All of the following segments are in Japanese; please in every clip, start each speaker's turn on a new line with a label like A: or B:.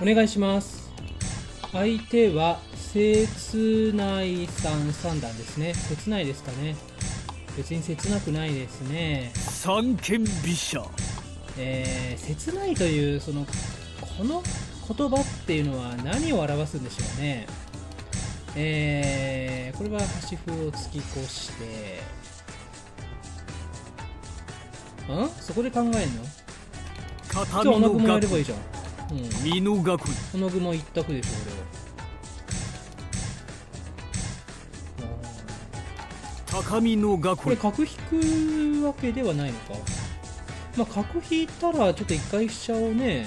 A: お願いします。相手は切ないさん三段ですね。切ないですかね。別に切なくないですね。
B: 三剣飛車。
A: えー、切ないというそのこの言葉っていうのは何を表すんでしょうね。えー、これは端歩を突き越して。ん？そこで考えんの？
B: 片
A: じゃあ穴熊やればいい
B: 学
A: じゃんうん。
B: 身の囲い
A: 穴熊一択でしょ俺は。
B: 高みの囲い
A: これ角引くわけではないのか。まあ角引いたらちょっと一回飛車をね。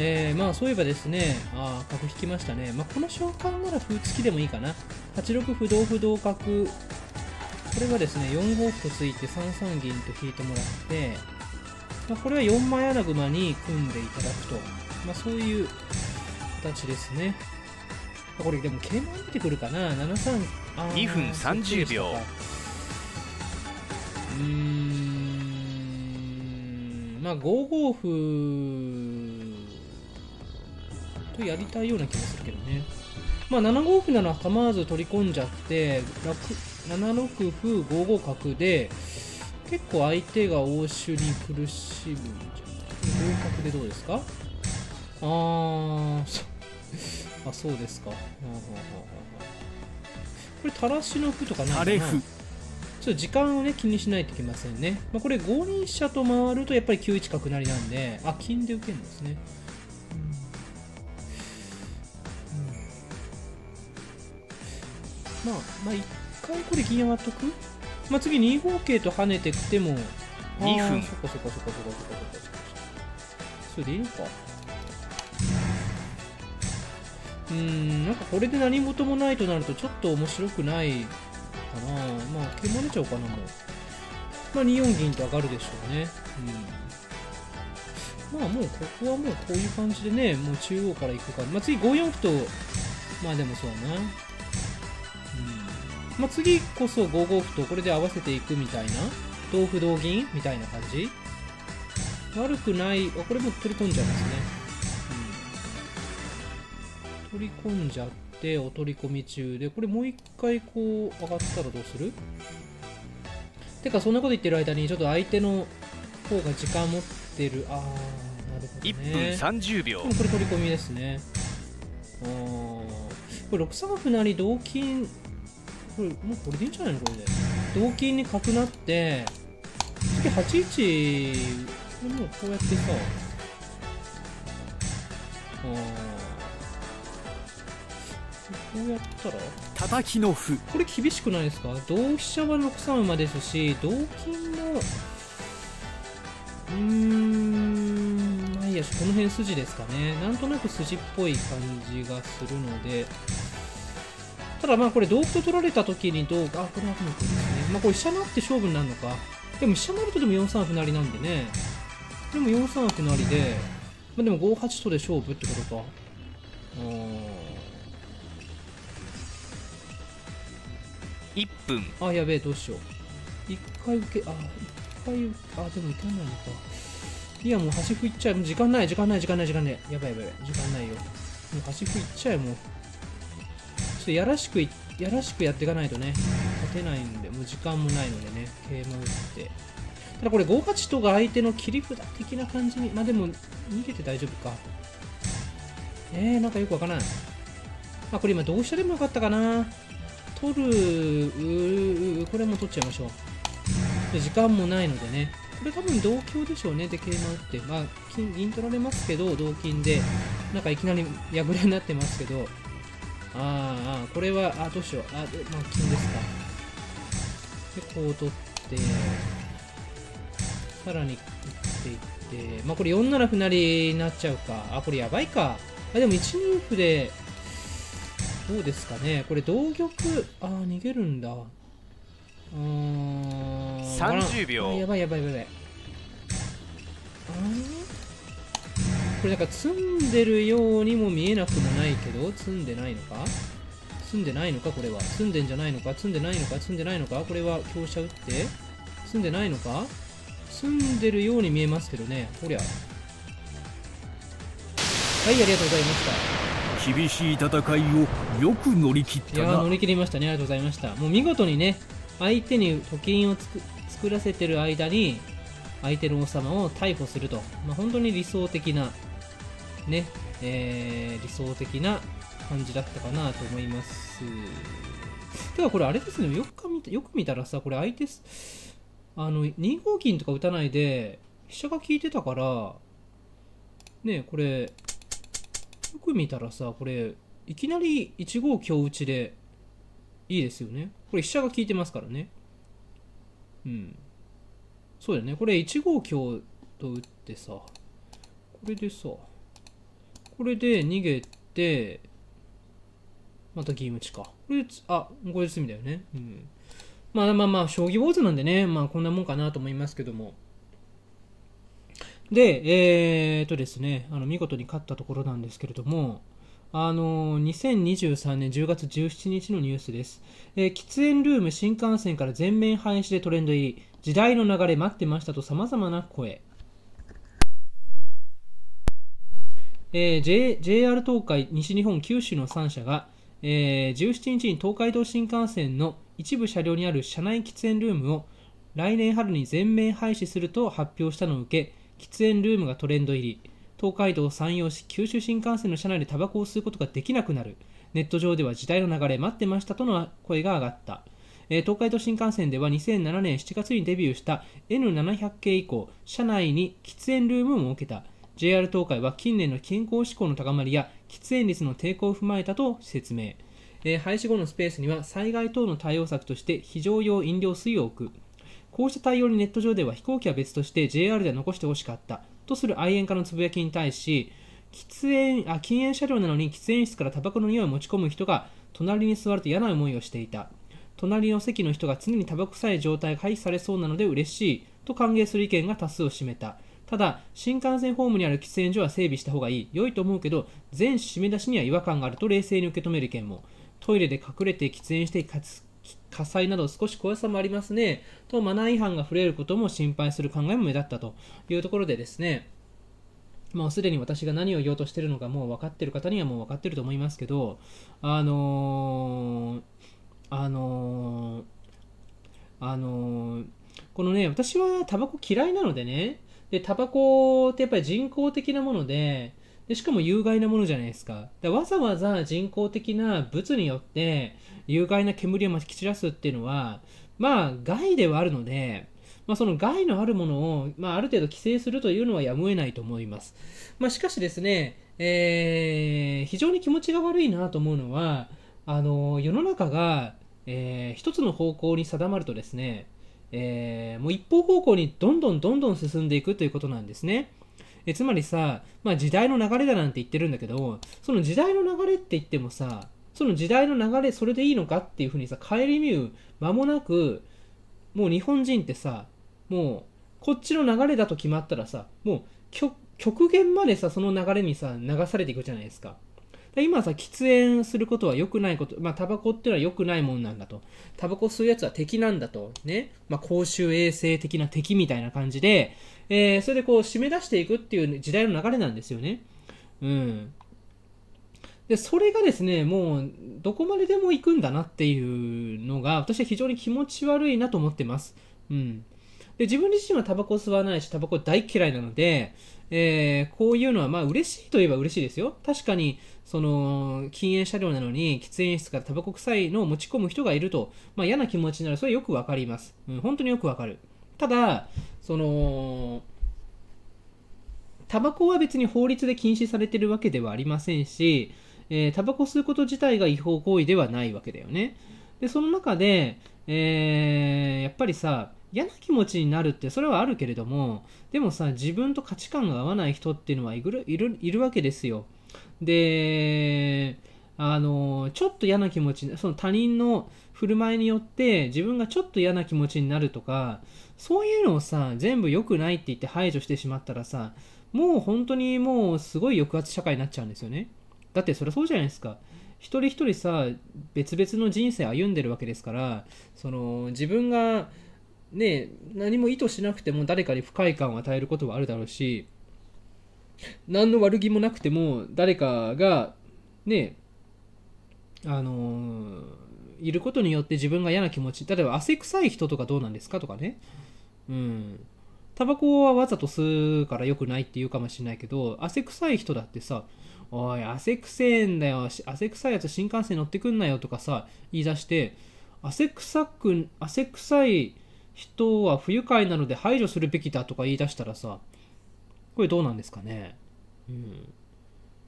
A: えー、まあそういえばですね。ああ角引きましたね。まあこの瞬間なら歩付きでもいいかな。8六歩同歩同角。これはですね4五歩とついて3三銀と引いてもらって、まあ、これは4枚穴熊に組んでいただくと。まあそういう形ですね。これでも桂馬出てくるかな。7三あー
C: 2分30秒。
A: うーん。まあ5五歩とやりたいような気もするけどね。まあ7五歩なら構わず取り込んじゃって楽7六歩5五角で結構相手が応手に苦しむんじゃない同角でどうですか？あーそあそうですか。これたらしの歩とかないかな？ちょっと時間をね気にしないといけませんね、まあ、これ5二飛車と回るとやっぱり9一角成なんであ金で受けるんですね、うん。うん。まあまあ一回これ銀上がっとく？まあ次2五桂と跳ねてってもあー
C: 2分
A: そっかそっかそっかそっかそっかそっかそっかそれでいいのかうーんなんかこれで何事もないとなるとちょっと面白くないかな。まあ桂馬出ちゃおうかなもう。まあ2四銀と上がるでしょうね。うん。まあもうここはもうこういう感じでねもう中央から行くかまあ次5四歩とまあでもそうだな。うんまあ次こそ5五歩とこれで合わせていくみたいな同歩同銀みたいな感じ。悪くないあこれも取り込んじゃいますね。うん。取り込んじゃってお取り込み中でこれもう一回こう上がったらどうする？てかそんなこと言ってる間にちょっと相手の方が時間持ってる。あーなるほど
C: 1
A: ね
C: 分30秒。
A: これ取り込みですね。あー。これ6三歩成同金これもうこれでいいんじゃないのこれ。で同金に角なって次8一これもうこうやってさあーこうやったら
B: 叩きの歩。
A: これ厳しくないですか？同飛車は6三馬ですし同金もうーんまあいいやこの辺筋ですかね。なんとなく筋っぽい感じがするのでただまあこれ同歩と取られた時にどうかあこれはもうこれですねまあこれ飛車成って勝負になるのかでも飛車成るとでも4三歩成なんでねでも4三歩成でまあでも5八とで勝負ってことかあー
C: 1分
A: あ、やべえ、どうしよう。一回受け、あ、一回受け、あ、でも打たないのか。いや、もう端歩いっちゃえ。もう時間ない、時間ない、時間ない、時間ない。やばいやばい、時間ないよ。もう端歩いっちゃえ、もう。とやらしく、やらしくやっていかないとね、勝てないんで、もう時間もないのでね、桂馬打って。ただこれ5八とが相手の切り札的な感じに、まあでも、逃げて大丈夫か。えー、なんかよくわからない。あ、これ今、同飛車でもよかったかな。取るうーこれも取っちゃいましょうで時間もないのでねこれ多分同香でしょうねで桂馬打ってまあ金銀取られますけど同金でなんかいきなり破れになってますけどあーあーこれはあどうしよう。あでまあ金ですか。でこう取ってさらに打っていってまあこれ4七歩成になっちゃうか。あこれやばいか。あでも1二歩でどうですかね。これ同玉あー逃げるんだ。うーん。
C: 30秒。
A: あやばいやばいやばい。あーこれなんか積んでるようにも見えなくもないけど積んでないのか？積んでないのか？これは。積んでんじゃないのか？積んでないのか？積んでないのか？これは強者打って。積んでないのか？積んでるように見えますけどね。ほりゃ。あはいありがとうございました。
B: 厳しい戦いをよく乗り切っ
A: いや乗り切りましたね。ありがとうございました。もう見事にね相手にと金を作らせてる間に相手の王様を逮捕すると、まあ、本当に理想的なね、えー理想的な感じだったかなと思います。てかこれあれですねよく見たよく見たらさこれ相手あの2五金とか打たないで飛車が効いてたからねこれよく見たらさこれいきなり1五香打ちでいいですよね。これ飛車が効いてますからね。うん。そうだよね。これ1五香と打ってさこれでさこれで逃げてまた銀打ちか。これあこれで詰みだよね。うん。まあまあまあ将棋坊主なんでね。まあこんなもんかなと思いますけども。で、えー、とですね、あの見事に勝ったところなんですけれども、あの2023年10月17日のニュースです、えー喫煙ルーム新幹線から全面廃止でトレンド入り、時代の流れ待ってましたと様々な声。えー J、JR 東海、西日本、九州の3社が、えー17日に東海道新幹線の一部車両にある車内喫煙ルームを来年春に全面廃止すると発表したのを受け、喫煙ルームがトレンド入り、東海道山陽市九州新幹線の車内でタバコを吸うことができなくなる、ネット上では時代の流れ待ってましたとの声が上がった。えー東海道新幹線では2007年7月にデビューした N700 系以降、車内に喫煙ルームを設けた。JR 東海は近年の健康志向の高まりや喫煙率の抵抗を踏まえたと説明。えー廃止後のスペースには災害等の対応策として非常用飲料水を置く。こうした対応にネット上では飛行機は別として JR では残してほしかったとする愛煙家のつぶやきに対し、喫煙あ禁煙車両なのに喫煙室からタバコの匂いを持ち込む人が隣に座ると嫌な思いをしていた。隣の席の人が常にタバコ臭い状態が回避されそうなので嬉しいと歓迎する意見が多数を占めた。ただ、新幹線ホームにある喫煙所は整備した方がいい、良いと思うけど、全締め出しには違和感があると冷静に受け止める意見も、トイレで隠れて喫煙してかつ火災など少し怖さもありますね、とマナー違反が触れることも心配する考えも目立ったと。いうところでですね、もうすでに私が何を言おうとしているのかもう分かっている方にはもう分かっていると思いますけど、あのーあのーあのーこのね、私はタバコ嫌いなのでね、で、タバコってやっぱり人工的なもので、でしかも有害なものじゃないですか。でわざわざ人工的な物によって有害な煙をまき散らすっていうのは、まあ害ではあるので、まあ、その害のあるものを、まあ、ある程度規制するというのはやむを得ないと思います。まあ、しかしですね、えー非常に気持ちが悪いなと思うのは、あの世の中が、えー一つの方向に定まるとですね、えーもう一方方向にどんどんどんどん進んでいくということなんですね。えつまりさ、まあ、時代の流れだなんて言ってるんだけど、その時代の流れって言ってもさ、その時代の流れ、それでいいのかっていうふうにさ、顧みる間もなく、もう日本人ってさ、もうこっちの流れだと決まったらさ、もう極限までさ、その流れにさ、流されていくじゃないですか。今さ、喫煙することは良くないこと、まあ、タバコっていうのは良くないもんなんだと。タバコ吸うやつは敵なんだと。ね。まあ、公衆衛生的な敵みたいな感じで、えーそれでこう、締め出していくっていう時代の流れなんですよね。うん。で、それがですね、もう、どこまででも行くんだなっていうのが、私は非常に気持ち悪いなと思ってます。うん。で、自分自身はタバコ吸わないし、タバコ大嫌いなので、えーこういうのはまあ嬉しいといえば嬉しいですよ。確かに、その、禁煙車両なのに、喫煙室からタバコ臭いのを持ち込む人がいると、まあ嫌な気持ちになる。それはよくわかります。うん、本当によくわかる。ただ、その、タバコは別に法律で禁止されてるわけではありませんし、えータバコ吸うこと自体が違法行為ではないわけだよね。で、その中で、えーやっぱりさ、嫌な気持ちになるってそれはあるけれども、でもさ、自分と価値観が合わない人っていうのはいるいるいるわけですよ。で、あの、ちょっと嫌な気持ち、その他人の振る舞いによって自分がちょっと嫌な気持ちになるとか、そういうのをさ、全部良くないって言って排除してしまったらさ、もう本当にもうすごい抑圧社会になっちゃうんですよね。だってそれそうじゃないですか。一人一人さ、別々の人生歩んでるわけですから、その自分がね、何も意図しなくても誰かに不快感を与えることはあるだろうし、何の悪気もなくても誰かがねあのーいることによって自分が嫌な気持ち例えば汗臭い人とかどうなんですか？とかね。うん。タバコはわざと吸うから良くないって言うかもしれないけど汗臭い人だってさおい汗くせえんだよ。汗臭いやつ新幹線乗ってくんなよとかさ言い出して汗臭く汗臭い人は不愉快なので排除するべきだとか言い出したらさこれどうなんですかね？うん。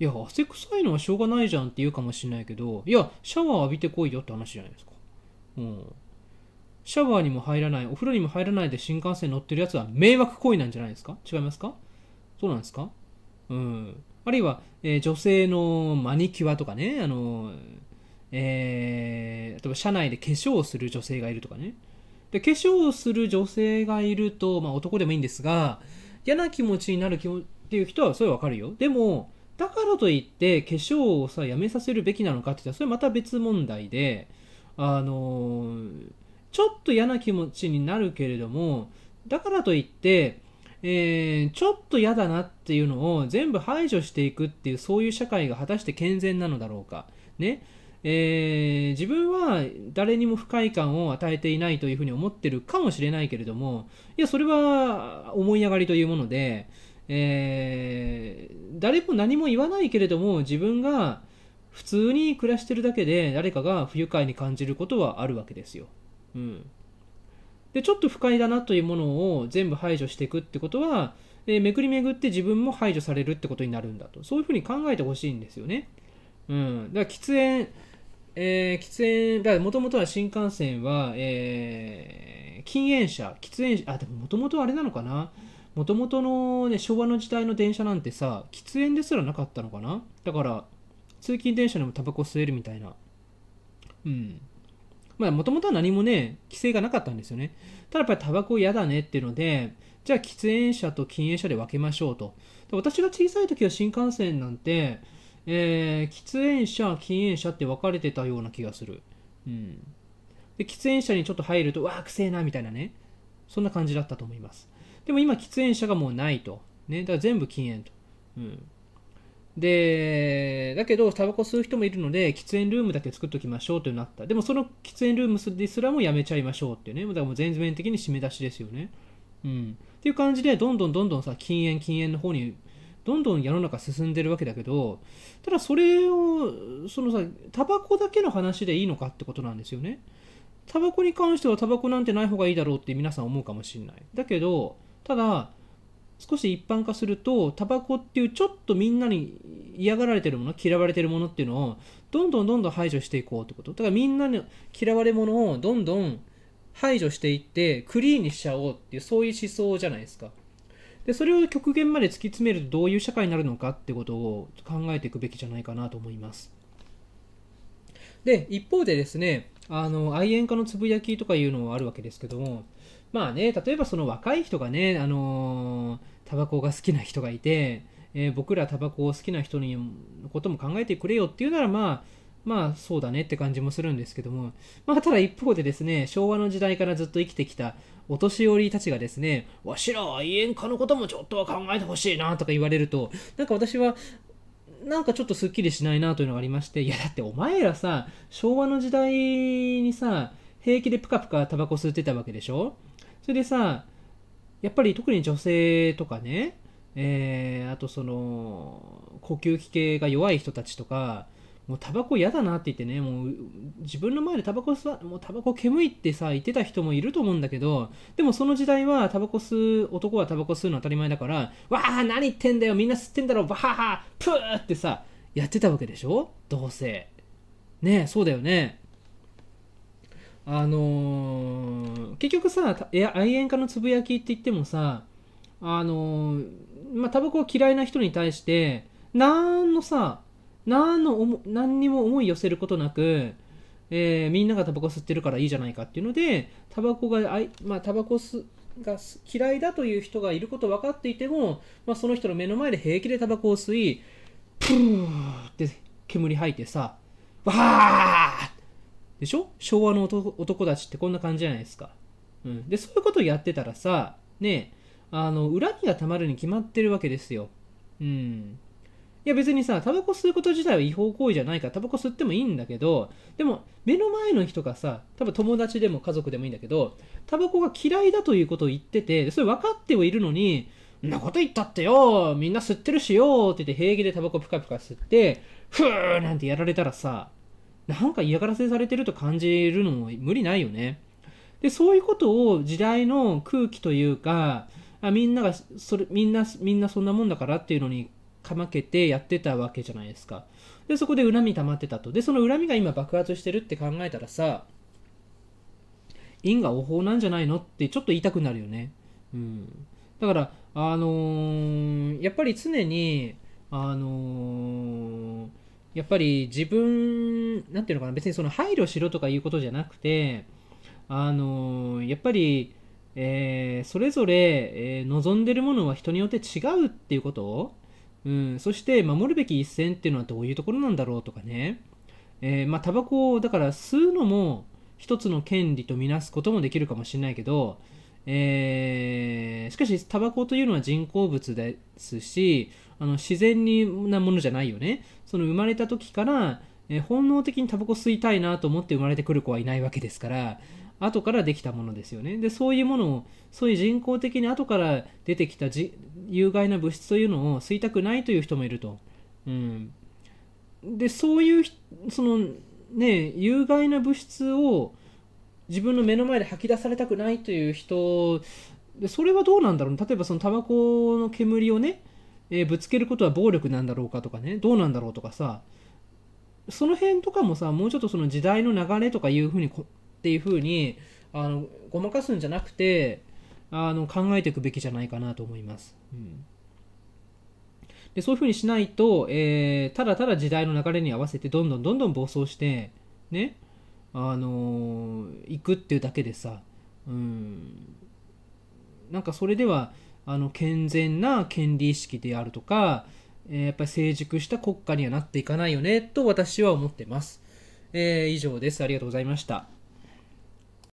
A: いや汗臭いのはしょうがないじゃんって言うかもしれないけどいやシャワー浴びてこいよって話じゃないですか。うん。シャワーにも入らないお風呂にも入らないで新幹線乗ってるやつは迷惑行為なんじゃないですか？違いますか？そうなんですか？うん。あるいは、えー女性のマニキュアとかねあのえー例えば車内で化粧をする女性がいるとかね。で化粧をする女性がいると、まあ、男でもいいんですが嫌な気持ちになる気もっていう人はそれわかるよ。でもだからといって化粧をさやめさせるべきなのかって言ったらそれまた別問題であのーちょっと嫌な気持ちになるけれどもだからといって、えーちょっと嫌だなっていうのを全部排除していくっていうそういう社会が果たして健全なのだろうか。ね。えー自分は誰にも不快感を与えていないというふうに思ってるかもしれないけれどもいやそれは思い上がりというもので、えー誰も何も言わないけれども自分が普通に暮らしてるだけで誰かが不愉快に感じることはあるわけですよ。うん、でちょっと不快だなというものを全部排除していくってことは、えー巡り巡って自分も排除されるってことになるんだとそういうふうに考えてほしいんですよね。うん、だから喫煙、えー喫煙だもともとは新幹線は、えー禁煙車喫煙あでももともとあれなのかな？もともとの、ね、昭和の時代の電車なんてさ喫煙ですらなかったのかな？だから通勤電車でもタバコ吸えるみたいな。うん。まあもともとは何もね規制がなかったんですよね。ただやっぱりタバコ嫌だねっていうのでじゃあ喫煙車と禁煙車で分けましょうと。私が小さい時は新幹線なんて、えー喫煙車禁煙車って分かれてたような気がする。うん。で喫煙車にちょっと入るとわあくせえなみたいなね。そんな感じだったと思います。でも今喫煙者がもうないと。ね。だから全部禁煙と。うん。でだけどタバコ吸う人もいるので喫煙ルームだけ作っておきましょうとなった。でもその喫煙ルームですらもやめちゃいましょうっていうね。だからもう全面的に締め出しですよね。うん。っていう感じでどんどんどんどんさ禁煙禁煙の方にどんどん世の中進んでるわけだけどただそれをそのさタバコだけの話でいいのかってことなんですよね。タバコに関してはタバコなんてない方がいいだろうって皆さん思うかもしれない。だけどただ少し一般化するとタバコっていうちょっとみんなに嫌がられてるもの嫌われてるものっていうのをどんどんどんどん排除していこうってこと。だからみんなの嫌われ者をどんどん排除していってクリーンにしちゃおうっていうそういう思想じゃないですか。でそれを極限まで突き詰めるとどういう社会になるのかってことを考えていくべきじゃないかなと思います。で一方でですねあの愛煙家のつぶやきとかいうのはあるわけですけどもまあね例えばその若い人がねあのタバコが好きな人がいて、えー僕らタバコを好きな人にのことも考えてくれよっていうならまあまあそうだねって感じもするんですけども、まあ、ただ一方でですね昭和の時代からずっと生きてきたお年寄りたちがですねわしら愛煙家のこともちょっとは考えてほしいなとか言われるとなんか私はなんかちょっとすっきりしないなというのがありましていやだってお前らさ昭和の時代にさ平気でプカプカタバコ吸ってたわけでしょ？それでさやっぱり特に女性とかね、えーあとその呼吸器系が弱い人たちとかもうタバコ嫌だなって言ってねもう自分の前でタバコ吸わもうタバコ煙いってさ言ってた人もいると思うんだけどでもその時代はタバコ吸う男はタバコ吸うの当たり前だからわあ何言ってんだよみんな吸ってんだろバハハプーってさやってたわけでしょ？どうせ。ねえそうだよね。あのー結局さ愛煙家のつぶやきって言ってもさあのーまあタバコ嫌いな人に対してなんのさなんの何にも思い寄せることなく、えーみんながタバコ吸ってるからいいじゃないかっていうのでタバコがあい、まあ、タバコ吸が嫌いだという人がいること分かっていても、まあ、その人の目の前で平気でタバコを吸いプーって煙吐いてさわーでしょ？昭和の男たちってこんな感じじゃないですか、うん、でそういうことをやってたらさねあの恨みがたまるに決まってるわけですよ。うん。や別にさタバコ吸うこと自体は違法行為じゃないからタバコ吸ってもいいんだけどでも目の前の人がさ多分友達でも家族でもいいんだけどタバコが嫌いだということを言っててそれ分かってはいるのにんなこと言ったってよみんな吸ってるしよって言って平気でタバコプカプカ吸ってふーなんてやられたらさなんか嫌がらせされてると感じるのも無理ないよね。でそういうことを時代の空気というかあみんながそれみんなみんなそんなもんだからっていうのにかまけてやってたわけじゃないですか。でそこで恨み溜まってたと。でその恨みが今爆発してるって考えたらさ因果応報なんじゃないのってちょっと言いたくなるよね。うん。だからあのーやっぱり常にあのーやっぱり自分なんていうのかな別にその配慮しろとかいうことじゃなくてあのーやっぱりえーそれぞれ、えー望んでるものは人によって違うっていうことうん、そして守るべき一線っていうのはどういうところなんだろうとかね、えーまあタバコをだから吸うのも一つの権利とみなすこともできるかもしれないけど、えーしかしタバコというのは人工物ですしあの自然なものじゃないよね。その生まれた時から、えー本能的にタバコ吸いたいなと思って生まれてくる子はいないわけですから後からできたものですよね。でそういうものをそういう人工的に後から出てきたじ有害な物質というのを吸いたくないという人もいると、うん、でそういうそのね有害な物質を自分の目の前で吐き出されたくないという人でそれはどうなんだろう？例えばそのタバコの煙をね、えーぶつけることは暴力なんだろうかとかね。どうなんだろうとかさ。その辺とかもさもうちょっとその時代の流れとかいうふうにこっていうふうにあのごまかすんじゃなくてあの考えていくべきじゃないかなと思います。うんでそういうふうにしないと、えーただただ時代の流れに合わせてどんどんどんどん暴走してねあのー行くっていうだけでさ、うん、なんかそれではあの健全な権利意識であるとか、えーやっぱり成熟した国家にはなっていかないよねと私は思ってます。えー以上です。ありがとうございました。